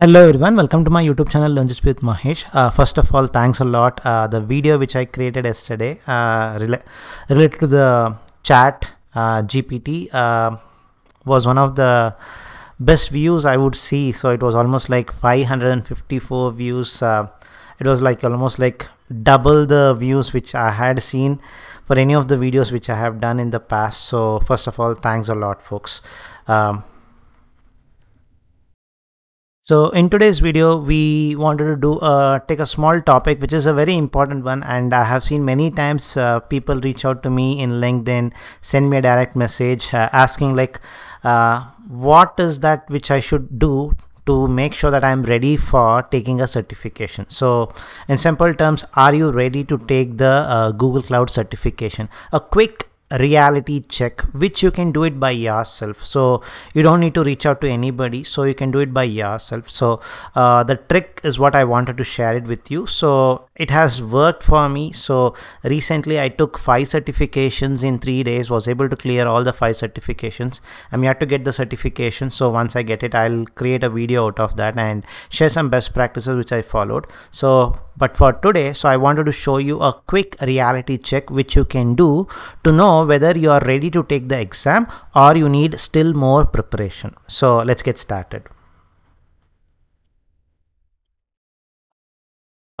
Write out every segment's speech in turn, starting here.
Hello everyone, welcome to my YouTube channel Learn GCP with Mahesh. Uh, first of all, thanks a lot. Uh, the video which I created yesterday uh, rela- related to the chat uh, GPT uh, was one of the best views I would see. So it was almost like 554 views. Uh, it was like almost like double the views which I had seen for any of the videos which I have done in the past. So first of all, thanks a lot, folks. Um, so in today's video, we wanted to do uh, take a small topic, which is a very important one, and I have seen many times uh, people reach out to me in LinkedIn, send me a direct message uh, asking like, uh, what is that which I should do to make sure that I'm ready for taking a certification. So, in simple terms, are you ready to take the uh, Google Cloud certification? A quick reality check which you can do it by yourself. So you don't need to reach out to anybody so you can do it by yourself. So uh, the trick is what i wanted to share it with you. So it has worked for me. So recently i took five certifications in three days was able to clear all the five certifications. I'm yet to get the certification so once i get it i'll create a video out of that and share some best practices which i followed. So but for today so i wanted to show you a quick reality check which you can do to know whether you are ready to take the exam or you need still more preparation. So let's get started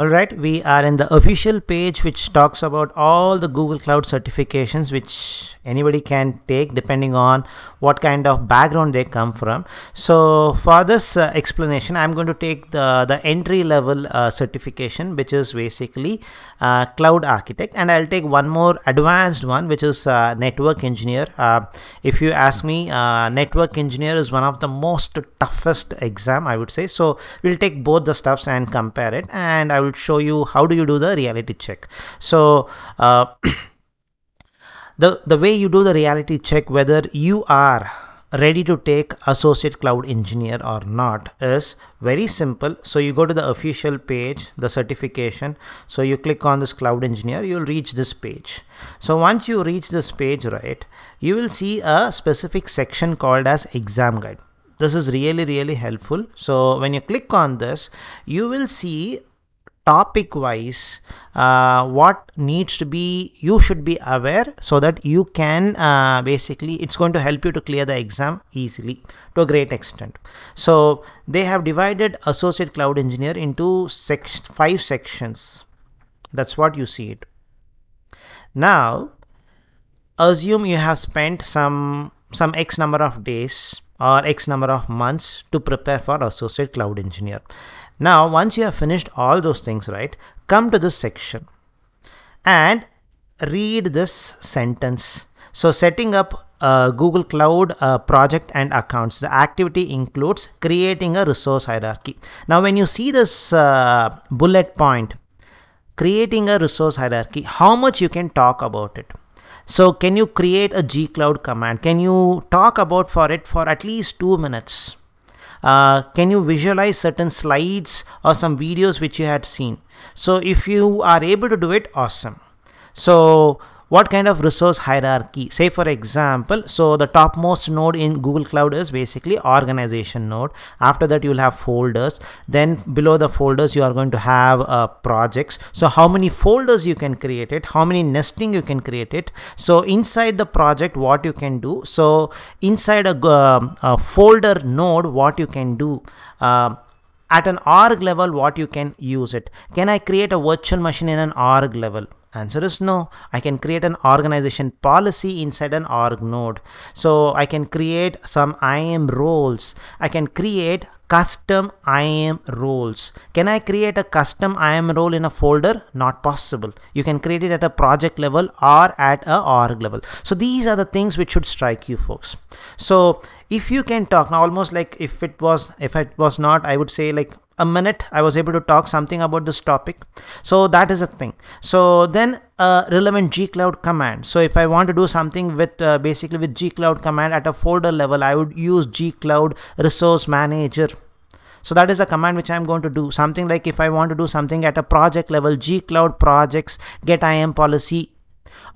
Alright, we are in the official page which talks about all the Google Cloud certifications which anybody can take depending on what kind of background they come from. So for this uh, explanation, I'm going to take the, the entry level uh, certification which is basically uh, Cloud Architect and I'll take one more advanced one which is uh, Network Engineer. Uh, if you ask me, uh, Network Engineer is one of the most toughest exam I would say. So we'll take both the stuffs and compare it and I will show you how do you do the reality check. So uh, the the way you do the reality check whether you are ready to take associate cloud engineer or not is very simple. So you go to the official page the certification. So you click on this cloud engineer you'll reach this page. So once you reach this page right you will see a specific section called as exam guide. This is really really helpful. So when you click on this you will see topic wise uh, what needs to be you should be aware so that you can uh, basically it's going to help you to clear the exam easily to a great extent. So they have divided associate cloud engineer into sec- five sections. That's what you see it. Now assume you have spent some some x number of days or x number of months to prepare for associate cloud engineer now, once you have finished all those things, right, come to this section and read this sentence. So, setting up a Google Cloud uh, project and accounts. The activity includes creating a resource hierarchy. Now, when you see this uh, bullet point, creating a resource hierarchy, how much you can talk about it? So, can you create a gcloud command? Can you talk about for it for at least two minutes? Uh, can you visualize certain slides or some videos which you had seen so if you are able to do it awesome so what kind of resource hierarchy? Say for example so the topmost node in google cloud is basically organization node. After that you will have folders. Then below the folders you are going to have uh, projects. So how many folders you can create it? How many nesting you can create it? So inside the project what you can do? So inside a, uh, a folder node what you can do? Uh, at an org level what you can use it? Can i create a virtual machine in an org level Answer is no. I can create an organization policy inside an org node. So I can create some IAM roles. I can create custom IAM roles. Can I create a custom IAM role in a folder? Not possible. You can create it at a project level or at a org level. So these are the things which should strike you folks. So if you can talk now almost like if it was if it was not I would say like a minute i was able to talk something about this topic. So that is a thing. So then a relevant gcloud command. So if i want to do something with uh, basically with gcloud command at a folder level i would use gcloud resource manager. So that is a command which i'm going to do. Something like if i want to do something at a project level gcloud projects get iam policy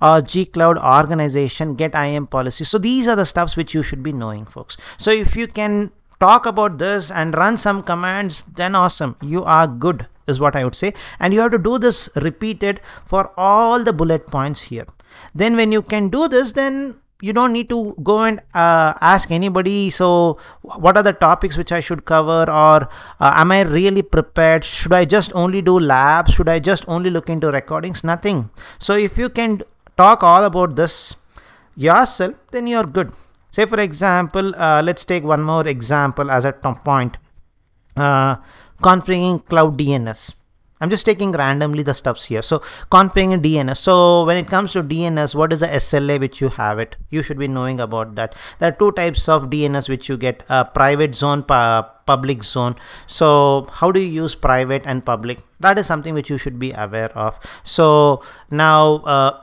or gcloud organization get iam policy. So these are the stuffs which you should be knowing folks. So if you can talk about this and run some commands then awesome. You are good is what I would say. And you have to do this repeated for all the bullet points here. Then when you can do this then you don't need to go and uh, ask anybody so what are the topics which i should cover? or uh, am i really prepared? Should i just only do labs? Should i just only look into recordings? Nothing. So if you can talk all about this yourself then you're good say for example uh, let's take one more example as a top point uh, configuring cloud DNS. I'm just taking randomly the stuffs here. So configuring DNS. So when it comes to DNS, what is the SLA which you have it? You should be knowing about that. There are two types of DNS which you get: a private zone, public zone. So how do you use private and public? That is something which you should be aware of. So now, uh,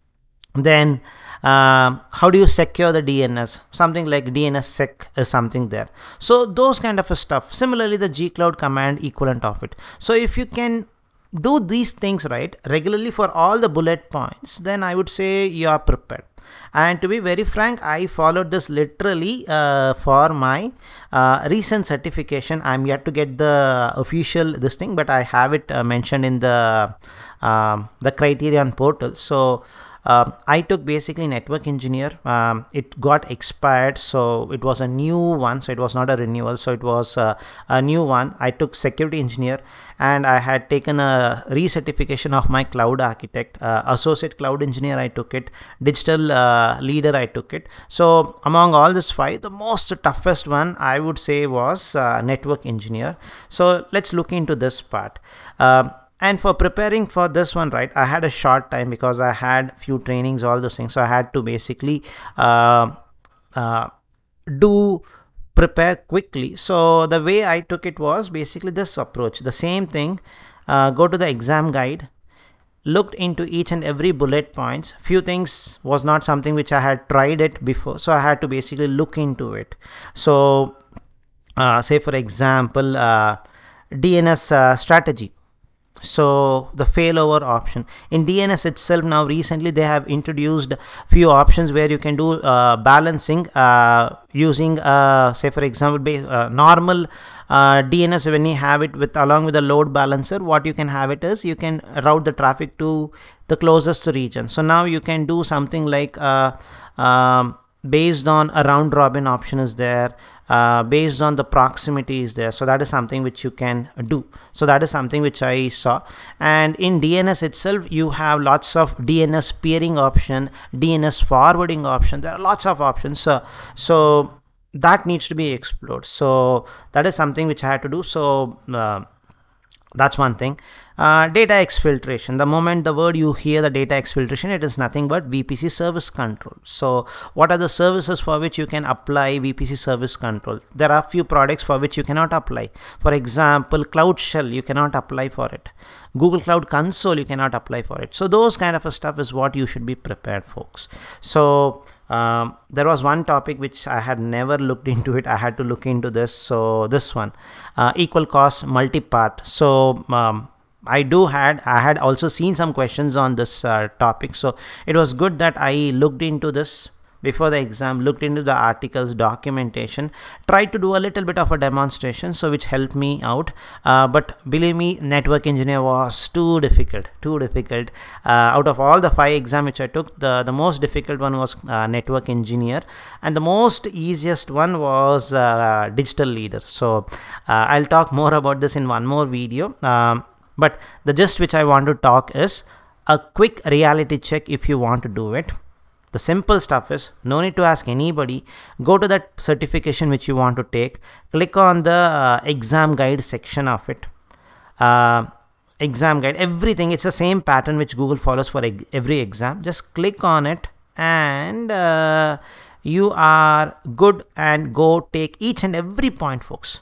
then um, how do you secure the DNS? Something like DNSSEC is something there. So those kind of stuff. Similarly, the gcloud command equivalent of it. So if you can do these things right regularly for all the bullet points, then I would say you are prepared. And to be very frank, I followed this literally uh, for my uh, recent certification. I'm yet to get the official this thing, but I have it uh, mentioned in the um, the Kryterion portal. So um, I took basically network engineer. Um, it got expired, so it was a new one. So it was not a renewal. So it was uh, a new one. I took security engineer, and I had taken a recertification of my cloud architect, uh, associate cloud engineer. I took it, digital uh, leader. I took it. So among all this five, the most toughest one I would say was uh, network engineer. So let's look into this part. Um, and for preparing for this one right i had a short time because i had few trainings all those things. So i had to basically uh, uh, do prepare quickly. So the way i took it was basically this approach. The same thing uh, go to the exam guide looked into each and every bullet points. Few things was not something which i had tried it before. So i had to basically look into it. So uh, say for example uh, dns uh, strategy so the failover option. In dns itself now recently they have introduced few options where you can do uh, balancing uh, using uh, say for example uh, normal uh, dns when you have it with along with the load balancer what you can have it is you can route the traffic to the closest region. So now you can do something like uh, um, based on a round robin option is there uh, based on the proximity is there. So that is something which you can do. So that is something which i saw. And in dns itself you have lots of dns peering option dns forwarding option. There are lots of options so so that needs to be explored. So that is something which i had to do. So uh, that's one thing uh, data exfiltration. The moment the word you hear the data exfiltration it is nothing but vpc service control. So what are the services for which you can apply vpc service control? There are few products for which you cannot apply. For example cloud shell you cannot apply for it. Google cloud console you cannot apply for it. So those kind of stuff is what you should be prepared folks. So um, there was one topic which I had never looked into it. I had to look into this. So this one, uh, equal cost multi-path. So um, I do had I had also seen some questions on this uh, topic. So it was good that I looked into this before the exam looked into the articles documentation tried to do a little bit of a demonstration so which helped me out. Uh, but believe me network engineer was too difficult too difficult. Uh, out of all the five exam which i took the the most difficult one was uh, network engineer. And the most easiest one was uh, digital leader. So uh, i'll talk more about this in one more video. Um, but the gist which i want to talk is a quick reality check if you want to do it the simple stuff is no need to ask anybody. Go to that certification which you want to take. Click on the uh, exam guide section of it. Uh, exam guide, everything. It's the same pattern which Google follows for every exam. Just click on it and uh, you are good and go take each and every point, folks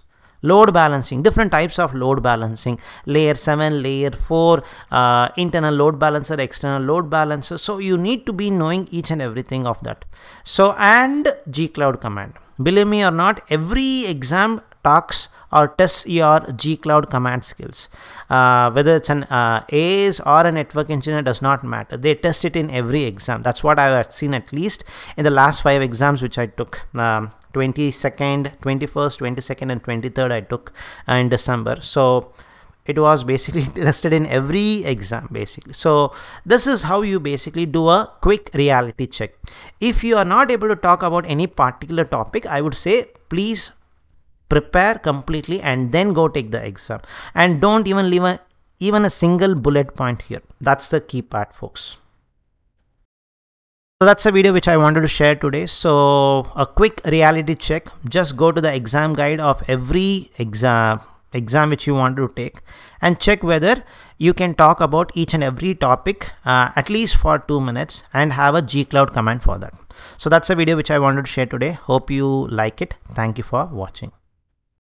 load balancing different types of load balancing. Layer 7 layer 4 uh, internal load balancer external load balancer. So you need to be knowing each and everything of that. So and gcloud command. Believe me or not every exam talks or tests your gcloud command skills. Uh, whether it's an uh, AAS or a network engineer does not matter. They test it in every exam. That's what i have seen at least in the last five exams which i took. Um, 22nd 21st 22nd and 23rd i took uh, in december. So it was basically tested in every exam basically. So this is how you basically do a quick reality check. If you are not able to talk about any particular topic i would say please prepare completely and then go take the exam. And don't even leave a even a single bullet point here. That's the key part folks so that's a video which I wanted to share today. So a quick reality check, just go to the exam guide of every exam exam which you want to take and check whether you can talk about each and every topic uh, at least for two minutes and have a gcloud command for that. So that's a video which I wanted to share today. Hope you like it. Thank you for watching.